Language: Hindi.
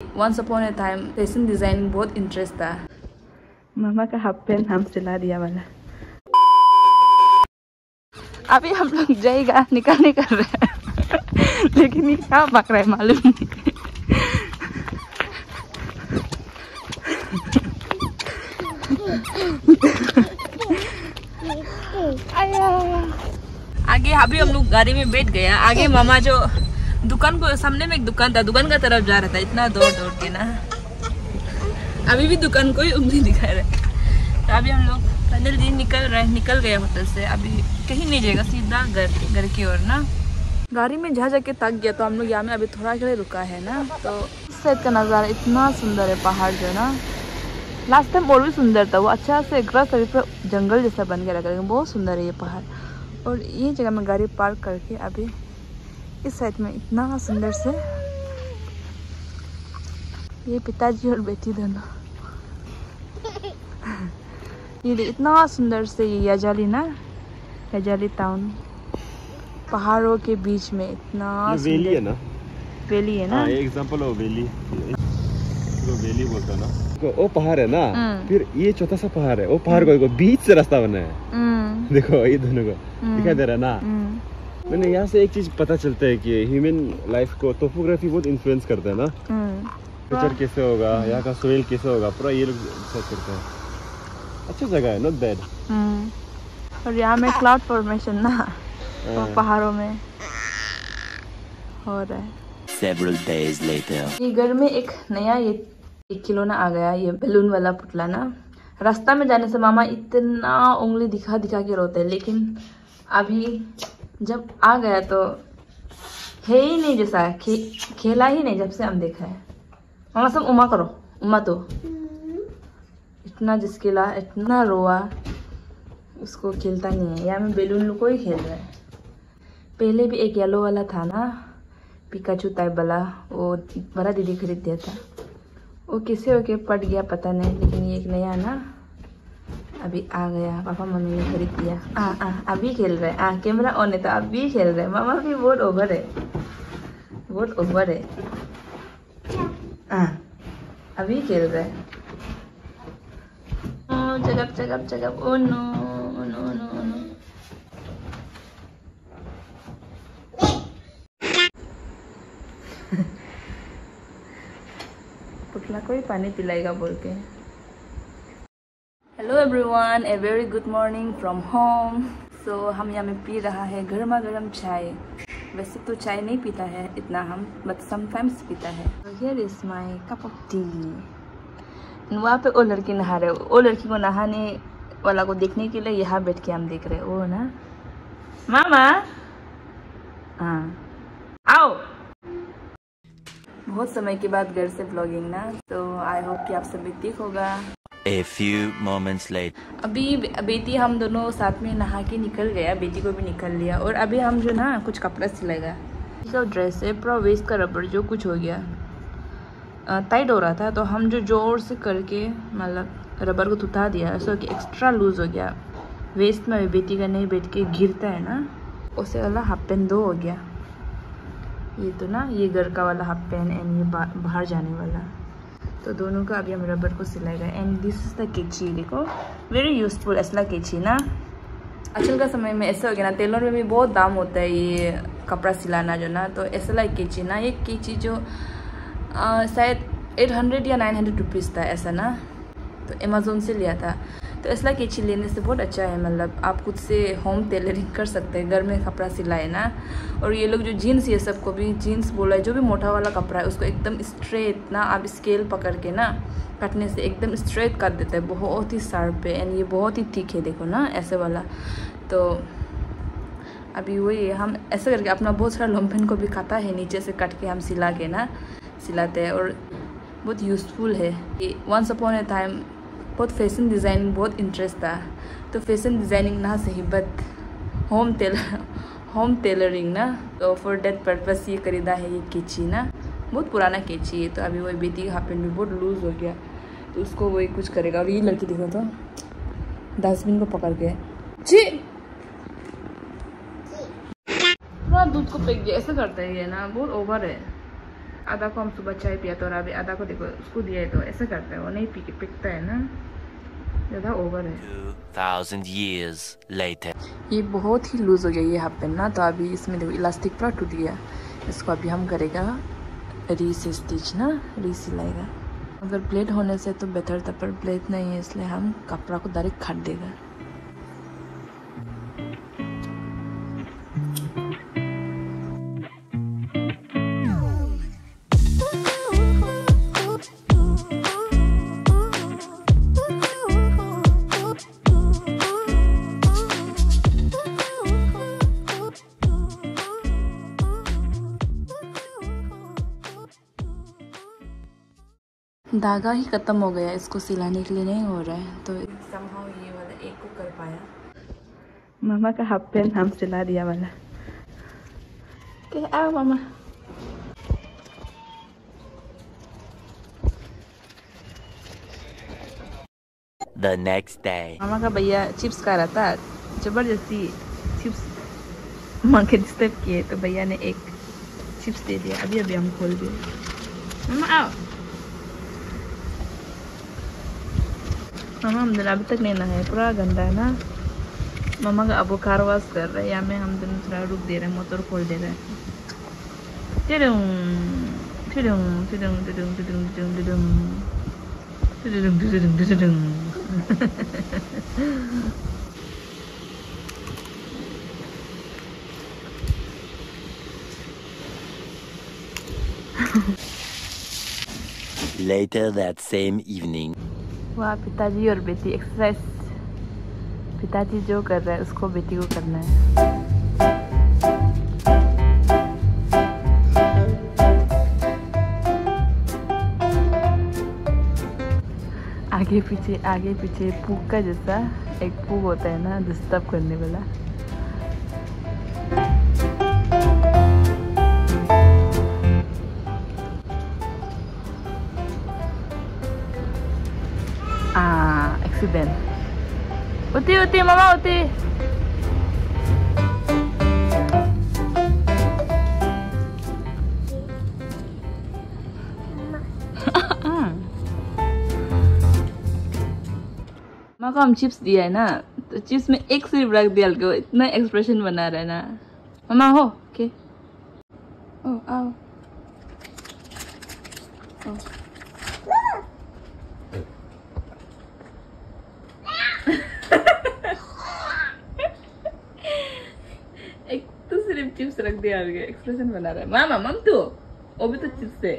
Once upon a time fashion designing बहुत इंटरेस्ट था। मामा का हाफ़ पैंट हम सिला दिया वाला। अभी हम लोग जाएगा निकालने कर रहे हैं। लेकिन ये क्या पक रहा है मालूम नहीं। आगे अभी हम लोग गाड़ी में बैठ गया आगे मामा जो दुकान को, सामने में एक दुकान था, दुकान का तरफ़ जा रहा था, इतना दौड़ दौड़ के ना। अभी भी दुकान को ही उंगली दिखा रहे तो अभी हम लोग फाइनली निकल रहे, निकल गए होटल से। अभी कहीं नहीं जाएगा, सीधा घर घर की ओर ना। गाड़ी में जा जाके थक गया तो हम लोग यहाँ में अभी थोड़ा लिए रुका है ना। तो इस साइड का नज़ारा इतना सुंदर है, पहाड़ जो ना। लास्ट टाइम और भी सुंदर था, वो अच्छा से ग्रास अभी पर जंगल जैसा बन के रखा बहुत सुंदर है ये पहाड़। और ये जगह में गाड़ी पार्क करके अभी इस साइड में इतना सुंदर से। ये पिताजी और बेटी दोनों। ये इतना सुंदर से ये याजाली ना याजाली टाउन पहाड़ों के बीच में इतना वैली है ना? वैली है ना? हाँ एग्जांपल हो वैली तो वैली बोलता ना। वो पहाड़ है ना? हम्म। फिर ये छोटा सा पहाड़ है। वो पहाड़ को बीच से रास्ता बना है। हम्म, देखो ये दोनों को। हम्म। दिखाई दे रहा है ना? हम्म, मैंने यहाँ से एक चीज़ पता चलता है कि ह्यूमन लाइफ को टोपोग्राफी बहुत इन्फ्लुएंस करता है ना? हम्म। नेचर कैसे होगा? यहाँ का सोइल कैसे होगा? पूरा ये लोग डिसाइड करते हैं। अच्छा जगह है नॉट बैड हम्म। और यहाँ में क्लाउड फॉर्मेशन ना वो पहाड़ों में हो रहा है। Several days later. ये घर में एक नया ये एक खिलौना आ गया ये बैलून वाला पुतला ना। रास्ता में जाने से मामा इतना उंगली दिखा दिखा के रोते हैं लेकिन अभी जब आ गया तो है ही नहीं जैसा खे, खेला ही नहीं जब से हम देखा है। मामा सब उमा करो उमा तो। इतना जिसकेला इतना रोआ उसको खेलता नहीं है। यहाँ में बैलून को ही खेल रहा है। पहले भी एक येलो वाला था ना पिकाचू टाइप वाला वो बड़ा दीदी खरीद दिया था। वो किसे होके पट गया पता नहीं लेकिन ये एक नया ना अभी आ गया पापा मम्मी ने खरीद दिया आ। आ अभी खेल रहे आ कैमरा ऑन है तो अभी खेल रहे मामा भी बहुत ओवर है। बहुत ओवर है। आ अभी खेल रहे ओ जगप जगप जगप। Oh no no no no पुतला को ही पानी पिलाएगा बोल के। Everyone a very good morning from home so हम यहाँ में पी रहा है गर्मा गर्म चाय। वैसे तो चाय नहीं पीता है, इतना हम बट समटाइम्स पीता है। Here is my cup of tea वहाँ पे वो लड़की नहा रहे वो लड़की को नहाने वाला को देखने के लिए यहाँ बैठ के हम देख रहे हैं ना। मामा? हाँ। आओ। बहुत समय के बाद घर से ब्लॉगिंग ना तो आई होप कि आप सभी ठीक होगा। A few moments later. अभी बेटी हम दोनों साथ में नहा के निकल गया, बेटी को भी निकल लिया और अभी हम जो ना कुछ कपड़ा सिलेगा जो ड्रेस है, पूरा वेस्ट का रबर जो कुछ हो गया। टाइट हो रहा था तो हम जो ज़ोर से करके मतलब रबर को तुता दिया ऐसा कि एक्स्ट्रा लूज हो गया। वेस्ट में बेटी का नहीं बैठ के गिरता है ना, उसे वाला हाफ़ पेन दो हो गया। ये तो ना, ये घर का वाला हाफ़ पेन एंड ये बाहर जाने वाला। तो दोनों का अभी हम रबर को सिलाएगा एंड दिस इज़ द केची, देखो। वेरी यूजफुल असला केची ना। आजकल का समय में ऐसा हो गया ना, टेलर में भी बहुत दाम होता है ये कपड़ा सिलाना जो ना तो ऐसा लाइक केची ना। ये केची जो शायद शायद 800 या 900 रुपीज़ था ऐसा ना। तो अमेजोन से लिया था। तो इसला केची लेने से बहुत अच्छा है मतलब आप खुद से होम टेलरिंग कर सकते हैं। घर में कपड़ा सिलाए ना। और ये लोग जो जीन्स ये सबको भी जीन्स बोला है, जो भी मोटा वाला कपड़ा है, उसको एकदम स्ट्रेट ना, आप स्केल पकड़ के ना, कटने से एकदम स्ट्रेट काट देता है। बहुत ही शार्प है एंड ये बहुत ही थिक है, देखो ना, ऐसे वाला। तो अभी वही हम ऐसे करके अपना बहुत सारा लॉन्गपेन को भी काटा है, नीचे से कट के हम सिला के ना, सिलाते हैं। और बहुत यूज़फुल है। कि वंस अपॉन ए टाइम बहुत फ़ैशन डिज़ाइनिंग बहुत इंटरेस्ट था। तो फ़ैशन डिज़ाइनिंग ना सही but home tailor home tailoring ना तो फॉर डेट पर्पस ये खरीदा है ये कैची ना। बहुत पुराना कैची है तो अभी वही बेटी का हाफ़ पेंट भी बहुत लूज़ हो गया। तो उसको वही कुछ करेगा। और ये लड़की देखो तो डस्टबिन को पकड़ के। जी। पूरा दूध को फेंक दिया ऐसा करता है ये ना बहुत ओवर है। आधा को हम सुबह चाय पिया तो और अभी आधा को देखो उसको दिया है तो ऐसा करता है वो नहीं पी पिकता है ना। ज़्यादा ओवर है। 2000 years later. ये बहुत ही लूज़ हो गया ये हाफ़ पेन ना तो अभी इसमें देखो इलास्टिक पूरा टूट गया। इसको अभी हम करेगा री से स्टिच ना री सिलाएगा अगर प्लेट होने से तो बेटर था पर प्लेट नहीं है इसलिए हम कपड़ा को डायरेक्ट काट देगा। धागा ही ख़त्म हो गया इसको सिलाने के लिए नहीं हो रहा है तो somehow ये वाला एक को कर पाया। मामा का हाफ़ पेन हम सिला दिया वाला। के आओ मामा। The next day. मामा का भैया चिप्स खा रहा था ज़बरदस्ती चिप्स माँ के डिस्टर्ब किए तो भैया ने एक चिप्स दे दिया अभी अभी हम खोल दिए। मामा आओ। मामा हमदन अभी तक नहीं नहाए पूरा गंदा है ना मामा का अबू कार वाश कर रहे हैं या मैं हमदन थोड़ा रुक दे रहे हैं मोटर खोल दे रहे हैं Later that same evening. वहाँ पिताजी और बेटी एक्सरसाइज पिताजी जो कर रहा है, उसको बेटी को करना है। आगे पीछे आगे पीछे पूक का जैसा एक पूक होता है ना डिस्टर्ब करने वाला। Accident. Uti, uti, mama, uti. माँ को हम चिप्स दिया है ना तो चिप्स में एक सिर्फ़ रख दिया हल्के इतना एक्सप्रेशन बना रहा है ना मामा हो के ओ आओ ओ एक तो सिर्फ़ चिप्स रख दिया एक्सप्रेशन बना रहा है। मामा मम तू वो भी तो चिप है।